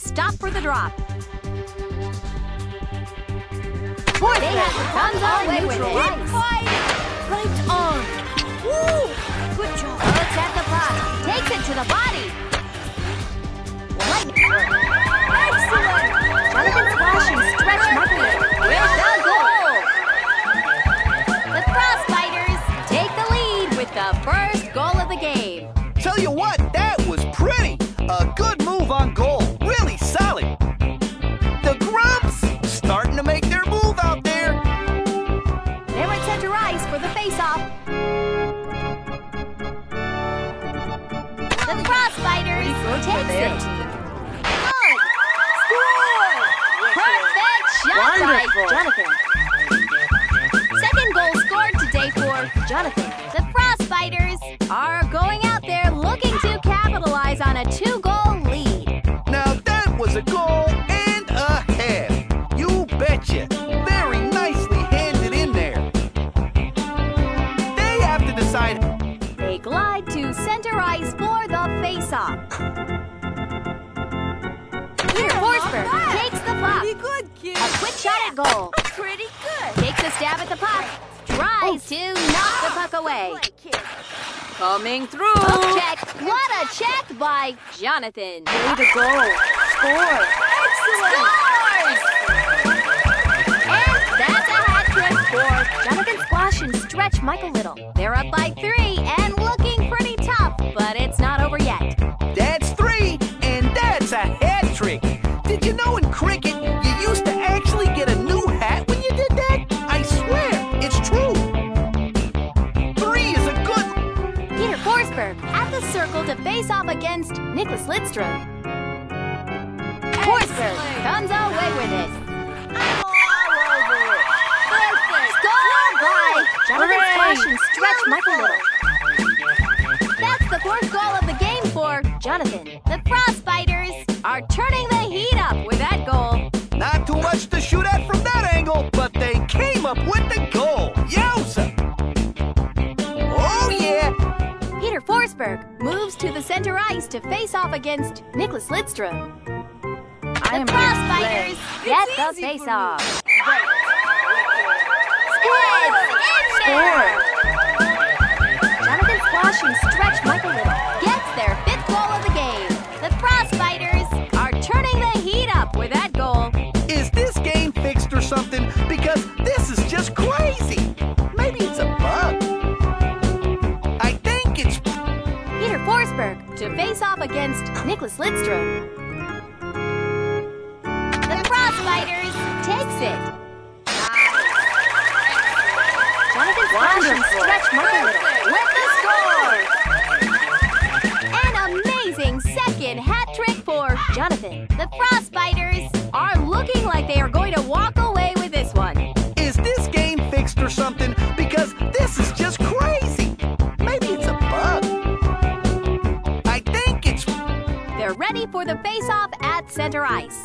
stop for the drop. They have the guns all away with it. Right on. Woo! Good job. Looks at the. Takes it to the body. Excellent. Jonathan Splash and Stretch with the Wonderful. Jonathan. Second goal scored today for Jonathan. The Frostbiters are going out there looking to capitalize on a two-goal quick shot at goal. Pretty good. Takes a stab at the puck. Tries to knock the puck oh, away. Coming through. Poke check. What a check by Jonathan. Way to go. Score. Excellent. Scores! And that's a hat trick for Jonathan Squash and Stretch Michael Little. They're up by three and looking pretty tough, but it's not over yet. that's three and that's a hat face off against Nicklas Lidstrom. Forsberg comes away with it. Score by Jonathan Hooray! And Stretch Michael Little. That's the fourth goal of the game for Jonathan. The Frostbiters are turning the heat up with that goal. Not too much to shoot at from that angle, but they came up with the goal. Yowza! Forsberg moves to the center ice to face off against Nicklas Lidstrom. I The am Frostbiters get the face off. It's in to face off against Nicklas Lidstrom. The Frostbiters takes it. Jonathan Squash and. Stretch Little with the score. An amazing second hat trick for Jonathan. The Frostbiters are looking like they are going to walk for the face-off at center ice.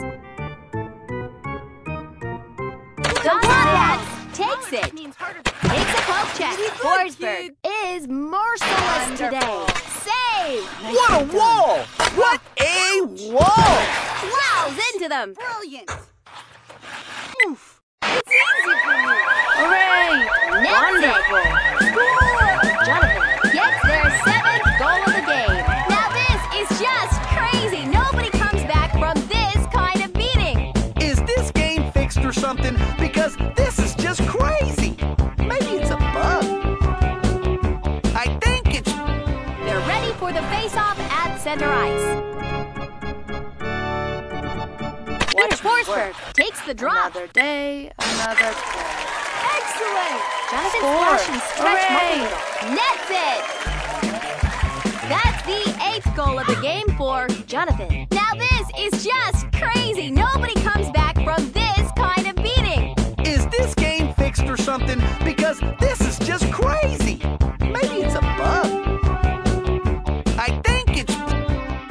Don Bats takes it. Takes a poke check. Forsberg is merciless today. Save! What a wall! What a wall! Plows into them. Brilliant. Oof. It's easy for me. Hooray. Wonderful. Something? Because this is just crazy. Maybe it's a bug. I think it's. They're ready for the face-off at center ice. Peter Watch Forsberg takes the drop. Another day, another day. Excellent. Jonathan Score. Splash and Stretch Hooray. Nets it. That's the eighth goal of the game for Jonathan. Now this is just crazy. Nobody something? Because this is just crazy. Maybe it's a bug. I think it's.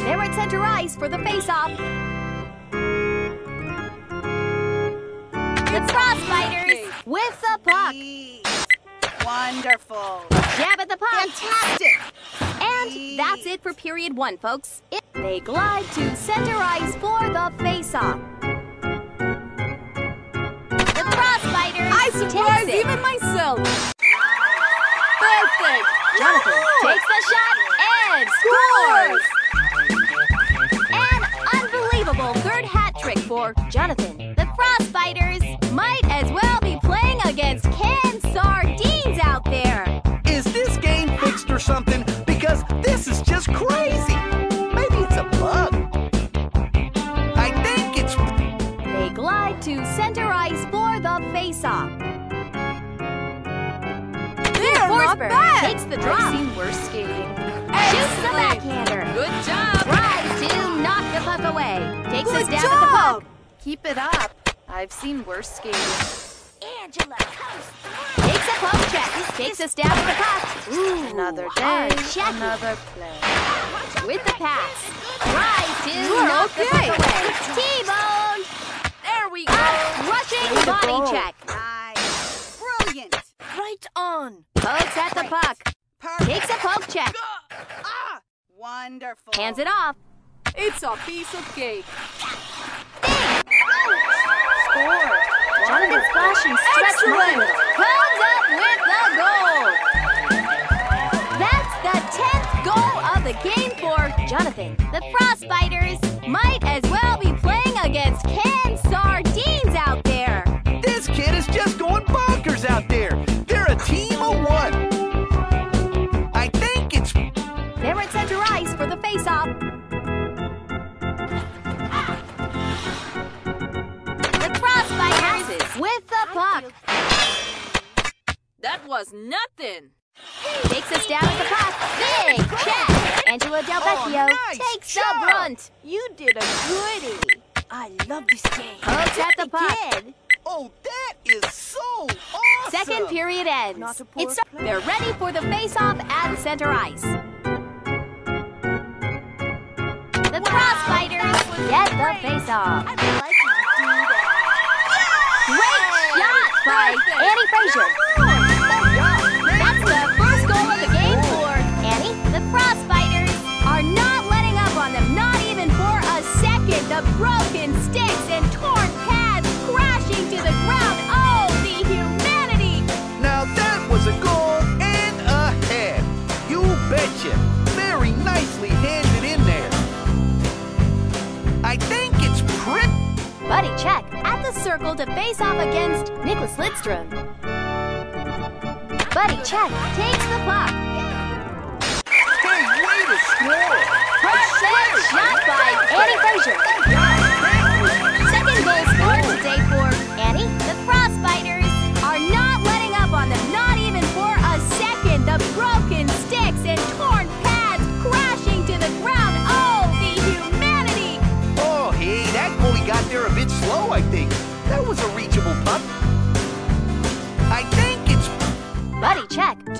They're at center ice for the face-off. The Frostbiters with the puck. Wonderful. Jab at the puck. Fantastic. And that's it for period one, folks. It- they glide to center ice for the face-off. The Frostbiters I it. even myself. Perfect. Jonathan takes the shot and scores! An unbelievable third hat trick for Jonathan. The Frostbiters might as well be playing against canned sardines out there. Is this game fixed or something? Because this is just crazy. Maybe it's a bug. I think it's. They glide to center ice for the face-off. Not bad. takes the drop. I've seen worse skating. Shoots the backhander. Good job. Tries to knock the puck away. Takes Good a stab job. at the puck. Keep it up. I've seen worse skating. Angela comes through. Takes a poke check. Takes a stab at the puck. Ooh, Another day, check another play. with the pass. Tries to You're knock okay. the puck away. T-bone. There we A rushing body go. check. On. Pokes at the puck. Perfect. Takes a poke check. Ah, wonderful. Hands it off. It's a piece of cake. Score. Jonathan's flashing stretch Excellent. comes up with the goal. That's the 10th goal of the game for Jonathan. The Frostbiters might as well be playing against canned sardines out there. Ice for uh, the face-off. With the puck. That was nothing. Takes a stab at the puck. Big check. Angela Del Vecchio Oh, nice takes job. the brunt. You did a goodie. I love this game. Pokes at the puck. Oh, that is so awesome. Second period ends. Not a poor It's play. they're ready for the face-off at center ice. The Frostbiters get the face-off. I'd like you to do that. Great shot by Annie Frazier. Circle to face off against Nicklas Lidstrom. Buddy check takes the puck. Hey, way to score. Perfect shot by Annie Frazier.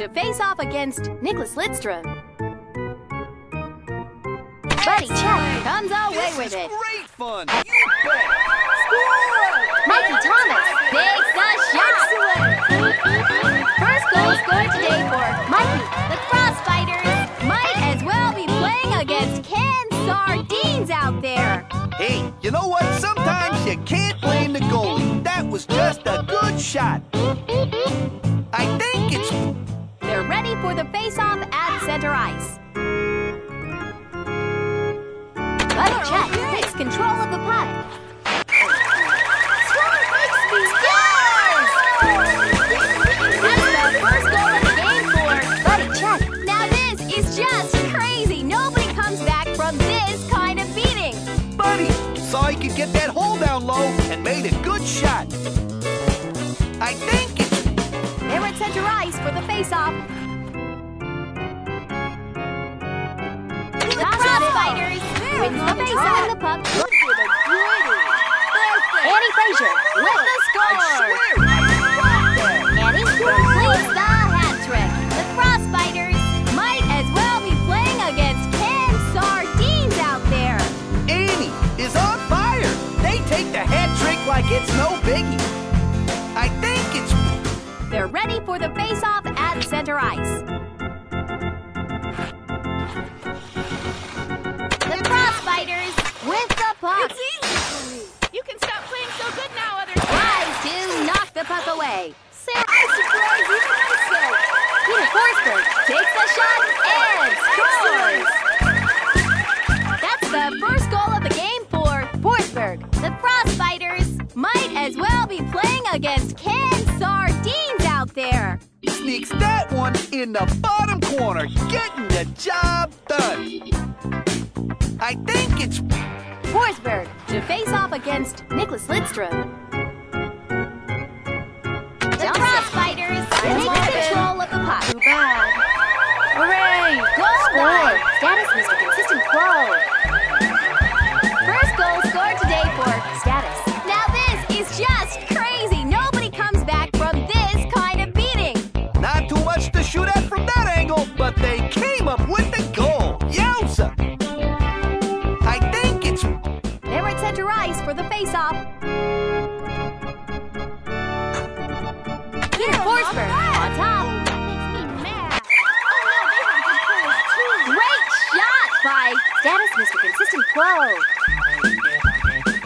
To face off against Nicklas Lidstrom. Buddy check comes away This with is it. great fun. You bet. Mikey Thomas takes the shot. First goal scored today for Mikey. The Frostbiters might as well be playing against canned sardines out there. Hey, you know what? Sometimes Check takes control of the puck. Scores! That's the first goal of the game for Buddy check. Now this is just crazy. Nobody comes back from this kind of beating. Buddy saw he could get that hole down low and made a good shot. I think it's. They're at center ice for the face-off. Annie with the score. Annie the hat trick. The might as well be playing against canned sardines out there. Annie is on fire. They take the hat trick like it's no biggie. I think it's... They're ready for the face-off at center ice. surprise. Peter Forsberg takes shot and scores. That's the first goal of the game for Forsberg. The Frostbiters might as well be playing against canned sardines out there. Sneaks that one in the bottom corner, getting the job done. I think it's Forsberg to face off against Nicklas Lidstrom. Take control of the puck. Too bad. Hooray! Goal Score. Status Mr. Consistent Pro. First goal scored today for Status. Now this is just crazy. Nobody comes back from this kind of beating. not too much to shoot at from that angle, but they came up with the goal. Yowza! I think it's They're at center ice for the face-off. Pro.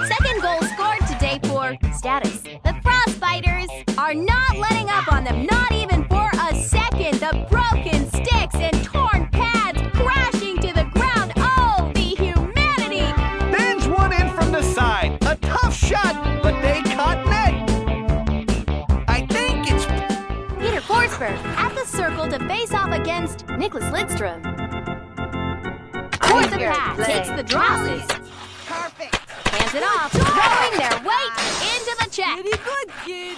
Second goal scored today for Status. The Frostbiters are not letting up on them, not even for a second. The broken sticks and torn pads crashing to the ground. Oh, the humanity! Ben's one in from the side. A tough shot, but they caught net. I think it's Peter Forsberg at the circle to face off against Nicklas Lidstrom. Fourth the pass takes the dropsies. Perfect. Hands it off, throwing their weight into the check. Pretty good, kid.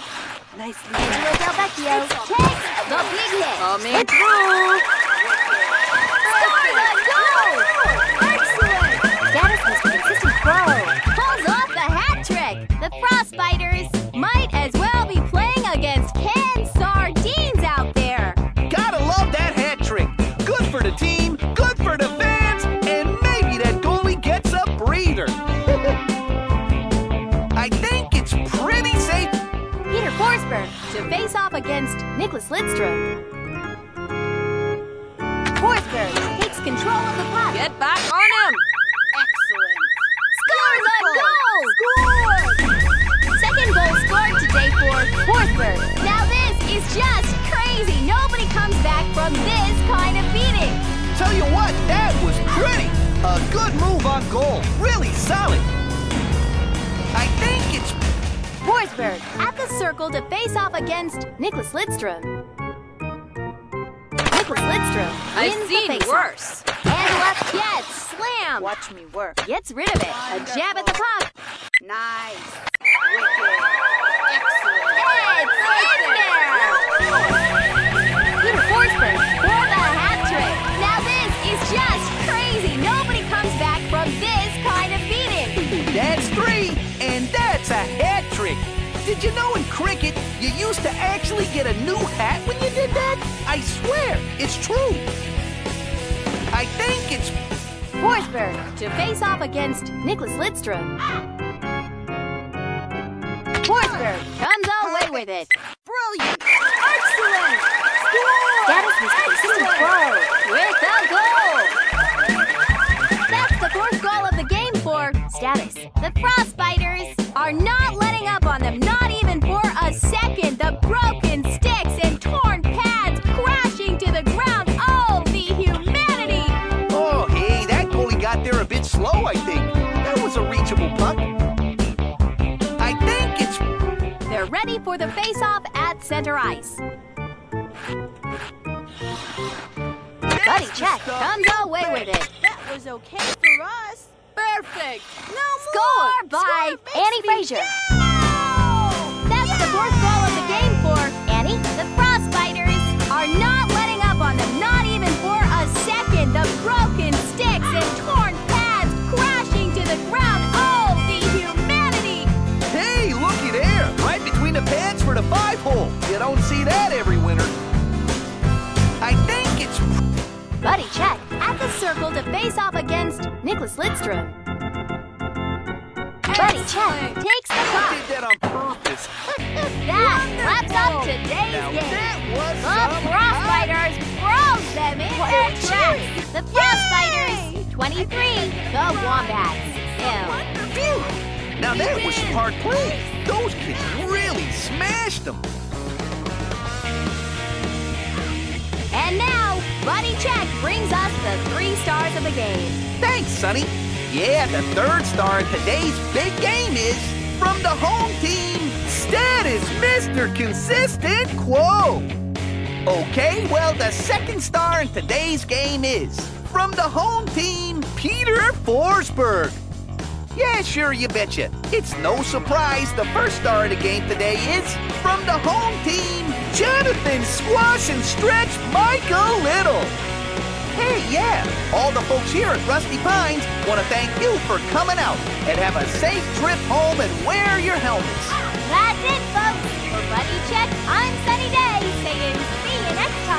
Nicely Angela Del Vecchio takes the big hit. Coming through. Scores a goal! Excellent! Status Mr. Consistent Pro pulls off the hat trick. The Frostbiters might against Nicklas Lidstrom. Forsberg takes control of the puck. Get back on him. Excellent. Scores a goal! Second goal scored today for Forsberg. Now this is just crazy. Nobody comes back from this kind of beating. Tell you what, that was pretty. A good move on goal. Really solid. I think it's Forsberg at the circle to face off against Nicklas Lidstrom. Nicklas Lidstrom I've wins seen the face worse. And left yet slam. Watch me work. Gets rid of it. A jab at the puck. Nice. Wicked. Excellent. It's Did you know in cricket you used to actually get a new hat when you did that? I swear, it's true. I think it's Forsberg to face off against Nicklas Lidstrom. Forsberg comes away with it. Brilliant. Excellent! Status Mr. Consistent Pro with the goal! That's the fourth goal of the game for Status. The Frostbiters are not I think. That was a reachable puck. I think it's They're ready for the face-off at center ice. Buddy Check comes away with it. That was okay for us. Perfect. No Score more. by makes Annie down. That's the fourth goal for the five hole. You don't see that every winter. I think it's Buddy Check at the circle to face off against Nicklas Lidstrom. Buddy Check takes the puck. did that on purpose. That wraps up today's Now game. that was The Frostbiters froze them in their tracks. The Frostbiters, 23, the Wombats. Now that was smart play. Those kids really smashed them. And now, Buddy Check brings us the three stars of the game. Thanks, Sunny. Yeah, the third star in today's big game is from the home team, is Mr. Consistent Quo. Okay, well, the second star in today's game is from the home team, Peter Forsberg. Yeah, sure, you betcha. It's no surprise the first star of the game today is from the home team, Jonathan Squash and Stretch Michael Little. Hey, yeah, all the folks here at Rusty Pines want to thank you for coming out and have a safe trip home and wear your helmets. That's it, folks. For Buddy Check, I'm Sunny Day saying see you next time.